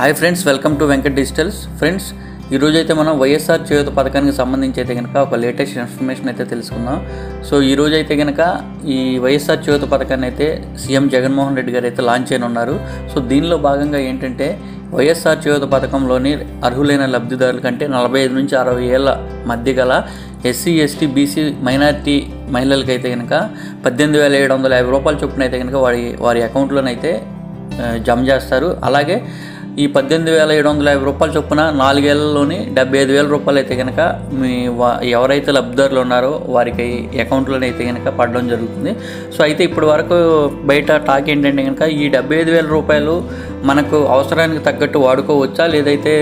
Hi friends welcome to Venkat digitals. Friends ఈరోజు అయితే మనం వైఎస్ఆర్ చేయూత పథకానికి సంబంధించి అయితే కనుక ఒక లేటెస్ట్ ఇన్ఫర్మేషన్ అయితే తెలుసుకుందాం. సో ఈరోజు అయితే కనుక ఈ వైఎస్ఆర్ చేయూత పథకాన్ని అయితే సీఎం జగన్మోహన్ రెడ్డి గారు అయితే లాంచ్ చేయనున్నారు. సో దీనిలో భాగంగా ఏంటంటే వైఎస్ఆర్ చేయూత పథకంలోని అర్హులైన లబ్ధిదారుల కంటే నలభై ఐదు నుంచి అరవై ఏళ్ళ మధ్య గల ఎస్సీ ఎస్టీ బీసీ మైనారిటీ మహిళలకి అయితే కనుక పద్దెనిమిది వేల ఏడు వందల యాభై రూపాయల చొప్పున అయితే కనుక వారి వారి అకౌంట్లోనైతే జమ చేస్తారు. అలాగే ఈ పద్దెనిమిది వేల ఏడు వందల యాభై రూపాయల చొప్పున నాలుగేళ్ళలోని డెబ్బై ఐదు వేల రూపాయలు అయితే కనుక మీ వా ఎవరైతే లబ్ధిదారులు ఉన్నారో వారికి అకౌంట్లోనే అయితే కనుక పడడం జరుగుతుంది. సో అయితే ఇప్పటి వరకు బయట టాక్ ఏంటంటే కనుక ఈ డెబ్బై ఐదు వేల రూపాయలు మనకు అవసరానికి తగ్గట్టు వాడుకోవచ్చా? లేదైతే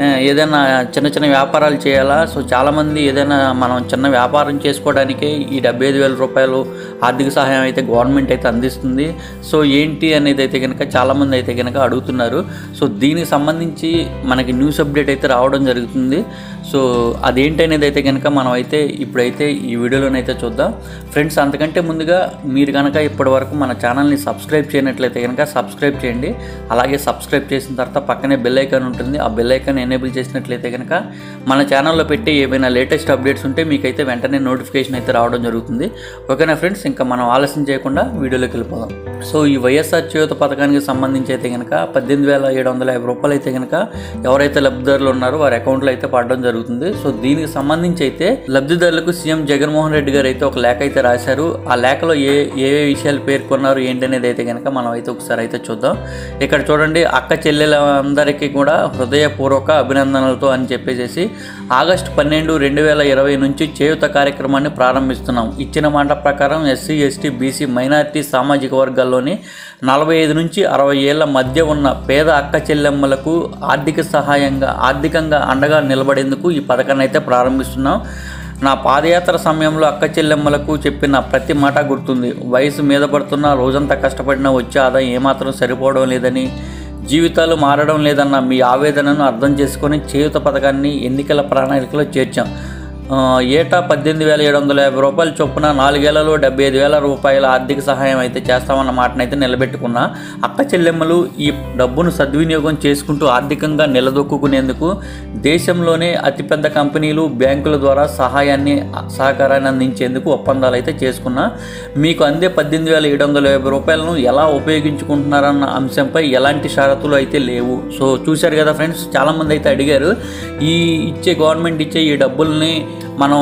ఏదైనా చిన్న చిన్న వ్యాపారాలు చేయాలా? సో చాలామంది ఏదైనా మనం చిన్న వ్యాపారం చేసుకోవడానికే ఈ డెబ్బై ఐదు వేల రూపాయలు ఆర్థిక సహాయం అయితే గవర్నమెంట్ అయితే అందిస్తుంది. సో ఏంటి అనేది అయితే కనుక చాలామంది అయితే కనుక అడుగుతున్నారు. సో దీనికి సంబంధించి మనకి న్యూస్ అప్డేట్ అయితే రావడం జరుగుతుంది. సో అదేంటనేది అయితే కనుక మనం అయితే ఇప్పుడైతే ఈ వీడియోలోనైతే చూద్దాం. ఫ్రెండ్స్ అంతకంటే ముందుగా మీరు కనుక ఇప్పటి వరకు మన ఛానల్ని సబ్స్క్రైబ్ చేయనట్లయితే కనుక సబ్స్క్రైబ్ చేయండి. అలాగే సబ్స్క్రైబ్ చేసిన తర్వాత పక్కనే బెల్ ఐకాన్ ఉంటుంది. ఆ బెల్ ఐకాన్ ఎనేబుల్ చేసినట్లయితే కనుక మన ఛానల్లో పెట్టి ఏమైనా లేటెస్ట్ అప్డేట్స్ ఉంటే మీకైతే వెంటనే నోటిఫికేషన్ అయితే రావడం జరుగుతుంది. ఓకేనా ఫ్రెండ్స్? ఇంకా మనం ఆలస్యం చేయకుండా వీడియోలోకి వెళ్ళిపోదాం. సో ఈ వైఎస్ఆర్ చేయూత పథకానికి సంబంధించి అయితే కనుక పద్దెనిమిది వేల ఏడు వందల యాభై రూపాయలు అయితే కనుక ఎవరైతే లబ్ధిదారులు ఉన్నారో వారి అకౌంట్లో అయితే పడడం జరుగుతుంది. సో దీనికి సంబంధించి అయితే లబ్ధిదారులకు సీఎం జగన్మోహన్ రెడ్డి గారు అయితే ఒక లేఖ అయితే రాశారు. ఆ లేఖలో ఏ ఏ ఏ విషయాలు పేర్కొన్నారు ఏంటనేది అయితే కనుక మనం అయితే ఒకసారి అయితే చూద్దాం. ఇక్కడ చూడండి అక్క చెల్లెలందరికీ కూడా హృదయపూర్వక అభినందనలతో అని చెప్పేసి ఆగస్టు పన్నెండు రెండు వేల ఇరవై నుంచి చేయుత కార్యక్రమాన్ని ప్రారంభిస్తున్నాం. ఇచ్చిన మాట ప్రకారం ఎస్సీ ఎస్టీ బీసీ మైనారిటీ సామాజిక వర్గాల్లోని నలభై ఐదు నుంచి అరవై ఏళ్ళ మధ్య ఉన్న పేద అక్క చెల్లెమ్మలకు ఆర్థిక సహాయంగా ఆర్థికంగా అండగా నిలబడేందుకు ఈ పథకాన్ని అయితే ప్రారంభిస్తున్నాం. నా పాదయాత్ర సమయంలో అక్క చెల్లెమ్మలకు చెప్పిన ప్రతి మాట గుర్తుంది. వయసు మీద పడుతున్న రోజంతా కష్టపడినా వచ్చే ఆదాయం ఏమాత్రం సరిపోవడం లేదని జీవితాలు మారడం లేదన్న మీ ఆవేదనను అర్థం చేసుకొని చేయుత పథకాన్ని ఎన్నికల ప్రణాళికలో చేర్చాం. ఏటా పద్దెనిమిది వేల ఏడు వందల యాభై రూపాయలు చొప్పున నాలుగేళ్ళలో డెబ్బై ఐదు వేల రూపాయల ఆర్థిక సహాయం అయితే చేస్తామన్న మాటనైతే నిలబెట్టుకున్నా అక్క చెల్లెమ్మలు ఈ డబ్బును సద్వినియోగం చేసుకుంటూ ఆర్థికంగా నిలదొక్కునేందుకు దేశంలోనే అతిపెద్ద కంపెనీలు బ్యాంకుల ద్వారా సహాయాన్ని సహకారాన్ని అందించేందుకు ఒప్పందాలు అయితే చేసుకున్నా మీకు అందే పద్దెనిమిది వేల ఏడు వందల యాభై రూపాయలను ఎలా ఉపయోగించుకుంటున్నారన్న అంశంపై ఎలాంటి షరతులు అయితే లేవు. సో చూశారు కదా ఫ్రెండ్స్ చాలామంది అయితే అడిగారు ఈ ఇచ్చే గవర్నమెంట్ ఇచ్చే ఈ డబ్బుల్ని మనం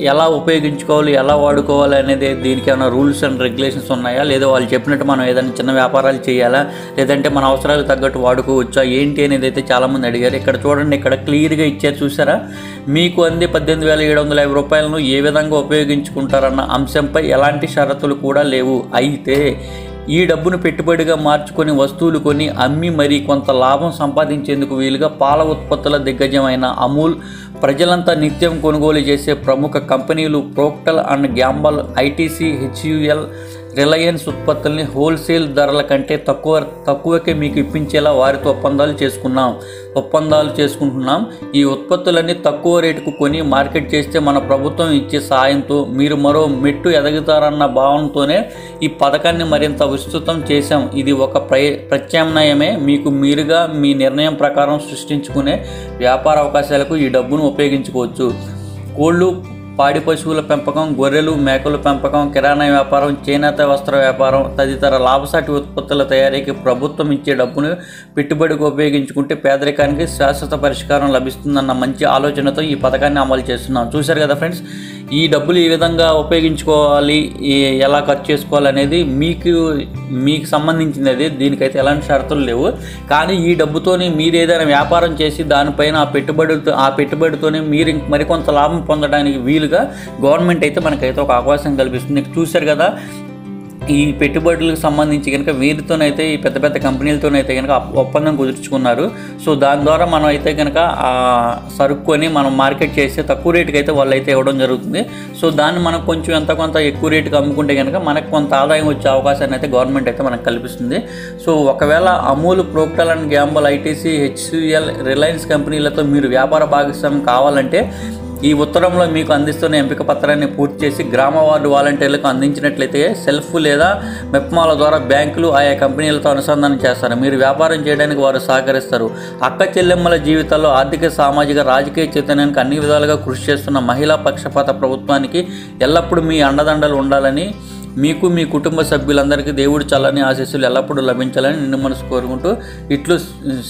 ఎలా ఉపయోగించుకోవాలి ఎలా వాడుకోవాలి అనేది దీనికి ఏమైనా రూల్స్ అండ్ రెగ్యులేషన్స్ ఉన్నాయా? లేదా వాళ్ళు చెప్పినట్టు మనం ఏదైనా చిన్న వ్యాపారాలు చేయాలా? లేదంటే మన అవసరాలకు తగ్గట్టు వాడుకోవచ్చా? ఏంటి అనేది అయితే చాలామంది అడిగారు. ఇక్కడ చూడండి ఇక్కడ క్లియర్గా ఇచ్చారు చూసారా? మీకు అంది పద్దెనిమిది వేల ఏడు వందల యాభై రూపాయలను ఏ విధంగా ఉపయోగించుకుంటారన్న అంశంపై ఎలాంటి షరతులు కూడా లేవు. అయితే ఈ డబ్బును పెట్టుబడిగా మార్చుకొని వస్తువులు కొని అమ్మి మరి కొంత లాభం సంపాదించేందుకు వీలుగా పాల ఉత్పత్తుల దిగ్గజమైన అమూల్ ప్రజలంతా నిత్యం కొనుగోలు చేసే ప్రముఖ కంపెనీలు procter and gamble ITC HUL Reliance ఉత్పత్తుల్ని హోల్సేల్ ధరల కంటే తక్కువ తక్కువకే మీకు ఇప్పించేలా వారితో ఒప్పందాలు చేసుకున్నాం. ఒప్పందాలు చేసుకుంటున్నాం. ఈ ఉత్పత్తులన్నీ తక్కువ రేటుకు కొని మార్కెట్ చేస్తే మన ప్రభుత్వం ఇచ్చే సాయంతో మీరు మరో మెట్టు ఎదగుతారన్న భావనతోనే ఈ పథకాన్ని మరింత విస్తృతం చేశాం. ఇది ఒక ప్ర ప్రత్యామ్నాయమే. మీకు మీరుగా మీ నిర్ణయం ప్రకారం సృష్టించుకునే వ్యాపార అవకాశాలకు ఈ డబ్బును ఉపయోగించుకోవచ్చు. కోళ్ళు పాడి పశువుల పెంపకం గొర్రెలు మేకల పెంపకం కిరాణా వ్యాపారం చేనేత వస్త్ర వ్యాపారం తదితర లాభసాటి ఉత్పత్తుల తయారీకి ప్రభుత్వం ఇచ్చే డబ్బును పెట్టుబడికి ఉపయోగించుకుంటే పేదరికానికి శాశ్వత పరిష్కారం లభిస్తుందన్న మంచి ఆలోచనతో ఈ పథకాన్ని అమలు చేస్తున్నాం. చూశారు కదా ఫ్రెండ్స్? ఈ డబ్బులు ఈ విధంగా ఉపయోగించుకోవాలి ఎలా ఖర్చు చేసుకోవాలి అనేది మీకు మీకు సంబంధించింది అది దీనికైతే ఎలాంటి షరతులు లేవు. కానీ ఈ డబ్బుతోని మీరు ఏదైనా వ్యాపారం చేసి దానిపైన ఆ పెట్టుబడితో ఆ పెట్టుబడితోనే మీరు మరికొంత లాభం పొందడానికి వీలుగా గవర్నమెంట్ అయితే మనకైతే ఒక అవకాశం కల్పిస్తుంది. చూశారు కదా ఈ పెట్టుబడులకు సంబంధించి కనుక వీరితోనైతే ఈ పెద్ద పెద్ద కంపెనీలతోనైతే కనుక ఒప్పందం కుదుర్చుకున్నారు. సో దాని ద్వారా మనం అయితే కనుక ఆ సరుక్కొని మనం మార్కెట్ చేస్తే తక్కువ రేటుకి అయితే వాళ్ళు అయితే ఇవ్వడం జరుగుతుంది. సో దాన్ని మనం కొంచెం ఎంత కొంత ఎక్కువ రేటుకి అమ్ముకుంటే కనుక మనకు కొంత ఆదాయం వచ్చే అవకాశాన్ని అయితే గవర్నమెంట్ అయితే మనకు కల్పిస్తుంది. సో ఒకవేళ Amul procter and gamble ITC HCL Reliance కంపెనీలతో మీరు వ్యాపార భాగస్వామ్యం కావాలంటే ఈ ఉత్తరంలో మీకు అందిస్తున్న ఎంపిక పత్రాన్ని పూర్తి చేసి గ్రామ వార్డు వాలంటీర్లకు అందించినట్లయితే సెల్ఫ్ లేదా మెప్మాల ద్వారా బ్యాంకులు ఆయా కంపెనీలతో అనుసంధానం చేస్తారు. మీరు వ్యాపారం చేయడానికి వారు సహకరిస్తారు. అక్క చెల్లెమ్మల జీవితాల్లో ఆర్థిక సామాజిక రాజకీయ చైతన్యానికి అన్ని విధాలుగా కృషి చేస్తున్న మహిళా పక్షపాత ప్రభుత్వానికి ఎల్లప్పుడూ మీ అండదండలు ఉండాలని మీకు మీ కుటుంబ సభ్యులందరికీ దేవుడు చల్లని ఆశీస్సులు ఎల్లప్పుడూ లభించాలని నిన్ను మనసు కోరుకుంటూ ఇట్లు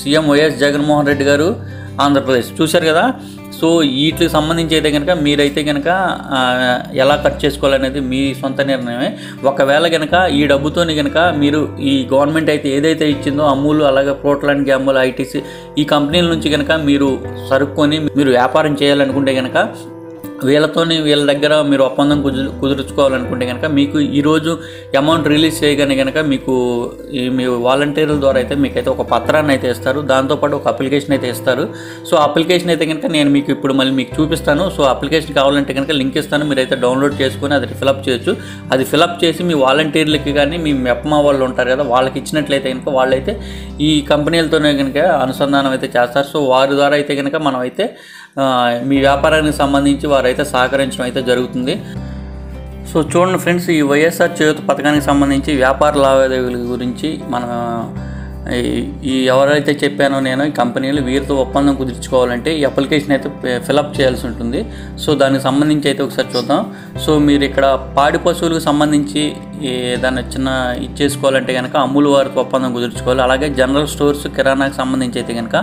సీఎం వైఎస్ జగన్మోహన్ రెడ్డి గారు ఆంధ్రప్రదేశ్. చూశారు కదా? సో వీటికి సంబంధించి అయితే కనుక మీరైతే కనుక ఎలా కట్ చేసుకోవాలనేది మీ సొంత నిర్ణయమే. ఒకవేళ కనుక ఈ డబ్బుతోని కనుక మీరు ఈ గవర్నమెంట్ అయితే ఏదైతే ఇచ్చిందో అమూల్ అలాగే ప్రోట్లాండ్ గ్యాములు గ్యాంబుల్ ఐటీసీ ఈ కంపెనీల నుంచి కనుక మీరు సరుక్కొని మీరు వ్యాపారం చేయాలనుకుంటే కనుక వీళ్ళతోని వీళ్ళ దగ్గర మీరు ఒప్పందం కుదు కుదుర్చుకోవాలనుకుంటే కనుక మీకు ఈరోజు అమౌంట్ రిలీజ్ చేయగానే కనుక మీకు ఈ మీ వాలంటీర్ల ద్వారా అయితే మీకైతే ఒక పత్రాన్ని అయితే ఇస్తారు. దాంతోపాటు ఒక అప్లికేషన్ అయితే ఇస్తారు. సో అప్లికేషన్ అయితే కనుక నేను మీకు ఇప్పుడు మళ్ళీ మీకు చూపిస్తాను. సో అప్లికేషన్ కావాలంటే కనుక లింక్ ఇస్తాను. మీరైతే డౌన్లోడ్ చేసుకొని అది ఫిలప్ చేయొచ్చు. అది ఫిలప్ చేసి మీ వాలంటీర్లకి కానీ మీ మెప్మా వాళ్ళు ఉంటారు కదా వాళ్ళకి ఇచ్చినట్లయితే కనుక వాళ్ళైతే ఈ కంపెనీలతోనే కనుక అనుసంధానం అయితే చేస్తారు. సో వారి ద్వారా అయితే కనుక మనం అయితే మీ వ్యాపారానికి సంబంధించి వారైతే సహకరించడం అయితే జరుగుతుంది. సో చూడండి ఫ్రెండ్స్ ఈ వైఎస్ఆర్ చేయూత పథకానికి సంబంధించి వ్యాపార లావాదేవీల గురించి మన ఈ ఎవరైతే చెప్పానో నేను ఈ కంపెనీలు వీరితో ఒప్పందం కుదుర్చుకోవాలంటే ఈ అప్లికేషన్ అయితే ఫిలప్ చేయాల్సి ఉంటుంది. సో దానికి సంబంధించి అయితే ఒకసారి చూద్దాం. సో మీరు ఇక్కడ పాడి పశువులకు సంబంధించి ఏదైనా చిన్న ఇచ్చేసుకోవాలంటే కనుక అమూల్ వారికి ఒప్పందం కుదుర్చుకోవాలి. అలాగే జనరల్ స్టోర్స్ కిరాణాకి సంబంధించి అయితే కనుక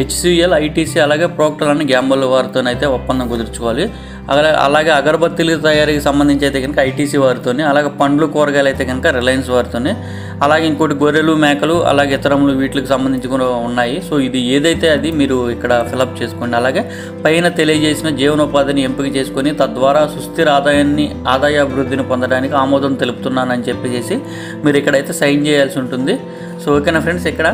హెచ్సిఎల్ ఐటీసీ అలాగే ప్రోక్టర్ అని గ్యాంబుల్ వారితోనైతే ఒప్పందం కుదుర్చుకోవాలి. అలాగే అలాగే అగరబత్తీల తయారీకి సంబంధించి అయితే కనుక ఐటీసీ వారితోని అలాగే పండ్లు కూరగాయలు అయితే కనుక రిలయన్స్ వారితోని అలాగే ఇంకోటి గొర్రెలు మేకలు అలాగే ఇతరములు వీటికి సంబంధించి కూడా ఉన్నాయి. సో ఇది ఏదైతే అది మీరు ఇక్కడ ఫిలప్ చేసుకోండి. అలాగే పైన తెలియజేసిన జీవనోపాధిని ఎంపిక చేసుకొని తద్వారా సుస్థిర ఆదాయాన్ని ఆదాయ అభివృద్ధిని పొందడానికి ఆమోదం చెప్తున్నానని చెప్పేసి మీరు ఇక్కడైతే సైన్ చేయాల్సి ఉంటుంది. సో ఓకేనా ఫ్రెండ్స్ ఇక్కడ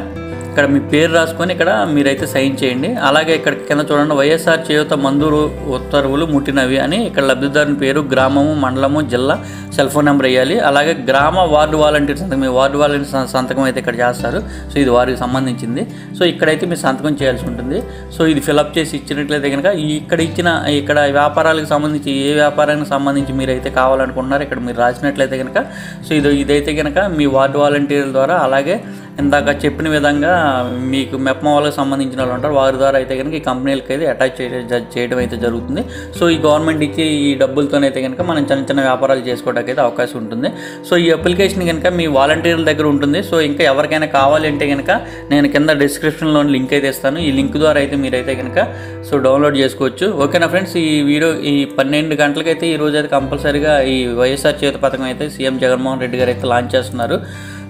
ఇక్కడ మీ పేరు రాసుకొని ఇక్కడ మీరైతే సైన్ చేయండి. అలాగే ఇక్కడ కింద చూడండి వైఎస్ఆర్ చేయూత మంజూరు ఉత్తర్వులు ముట్టినవి అని ఇక్కడ లబ్ధిదారుని పేరు గ్రామము మండలము జిల్లా సెల్ ఫోన్ నెంబర్ వేయాలి. అలాగే గ్రామ వార్డు వాలంటీర్ సంతకం మీ వార్డు వాలంటీర్ సంతకం అయితే ఇక్కడ చేస్తారు. సో ఇది వారికి సంబంధించింది. సో ఇక్కడైతే మీరు సంతకం చేయాల్సి ఉంటుంది. సో ఇది ఫిలప్ చేసి ఇచ్చినట్లయితే కనుక ఇక్కడ ఇచ్చిన ఇక్కడ వ్యాపారాలకు సంబంధించి ఏ వ్యాపారానికి సంబంధించి మీరైతే కావాలనుకుంటున్నారో ఇక్కడ మీరు రాసినట్లయితే కనుక సో ఇది ఇదైతే కనుక మీ వార్డు వాలంటీర్ల ద్వారా అలాగే ఇందాక చెప్పిన విధంగా మీకు మెప్మ వాళ్ళకి సంబంధించిన వాళ్ళు ఉంటారు. వారి ద్వారా అయితే కనుక ఈ కంపెనీలకి అయితే అటాచ్ చేయడం చేయడం అయితే జరుగుతుంది. సో ఈ గవర్నమెంట్ ఇచ్చే ఈ డబ్బులతోనైతే కనుక మనం చిన్న చిన్న వ్యాపారాలు చేసుకోవడానికి అయితే అవకాశం ఉంటుంది. సో ఈ అప్లికేషన్ కనుక మీ వాలంటీర్ల దగ్గర ఉంటుంది. సో ఇంకా ఎవరికైనా కావాలి అంటే కనుక నేను కింద డిస్క్రిప్షన్లో లింక్ అయితే ఇస్తాను. ఈ లింక్ ద్వారా అయితే మీరైతే కనుక సో డౌన్లోడ్ చేసుకోవచ్చు. ఓకేనా ఫ్రెండ్స్? ఈ వీడియో ఈ పన్నెండు గంటలకైతే ఈ రోజు అయితే కంపల్సరీగా ఈ వైఎస్ఆర్ చేత పథకం అయితే సీఎం జగన్మోహన్ రెడ్డి గారు అయితే లాంచ్ చేస్తున్నారు.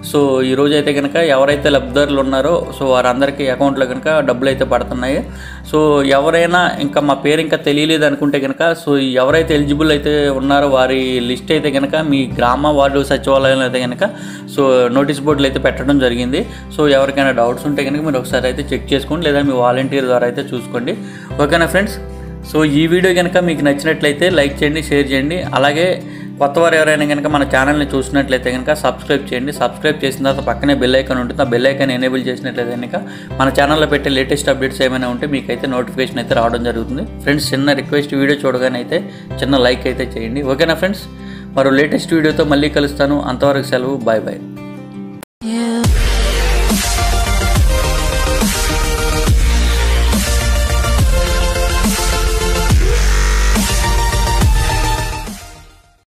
సో ఈరోజు అయితే కనుక ఎవరైతే లబ్ధిదారులు ఉన్నారో సో వారందరికీ అకౌంట్లో కనుక డబ్బులు అయితే పడుతున్నాయి. సో ఎవరైనా ఇంకా మా పేరు ఇంకా తెలియలేదు అనుకుంటే కనుక సో ఎవరైతే ఎలిజిబుల్ అయితే ఉన్నారో వారి లిస్ట్ అయితే కనుక మీ గ్రామ వార్డు సచివాలయంలో అయితే కనుక సో నోటీస్ బోర్డులు అయితే పెట్టడం జరిగింది. సో ఎవరికైనా డౌట్స్ ఉంటే కనుక మీరు ఒకసారి అయితే చెక్ చేసుకోండి లేదా మీ వాలంటీర్ ద్వారా అయితే చూసుకోండి. ఓకేనా ఫ్రెండ్స్? సో ఈ వీడియో కనుక మీకు నచ్చినట్లయితే లైక్ చేయండి షేర్ చేయండి. అలాగే కొత్త వారు ఎవరైనా కనుక మన ఛానల్ని చూసినట్లయితే కనుక సబ్స్క్రైబ్ చేయండి. సబ్స్క్రైబ్ చేసిన తర్వాత పక్కనే బెల్ ఐకాన్ ఉంటుంది. ఆ బెల్ ఐకాన్ ఎనేబుల్ చేసినట్లయితే కనుక మన ఛానల్లో పెట్టే లేటెస్ట్ అప్డేట్స్ ఏమైనా ఉంటే మీకైతే నోటిఫికేషన్ అయితే రావడం జరుగుతుంది. ఫ్రెండ్స్ చిన్న రిక్వెస్ట్ వీడియో చూడగానే అయితే చిన్న లైక్ అయితే చేయండి. ఓకేనా ఫ్రెండ్స్? మరో లేటెస్ట్ వీడియోతో మళ్ళీ కలుస్తాను. అంతవరకు సెలవు. Bye bye.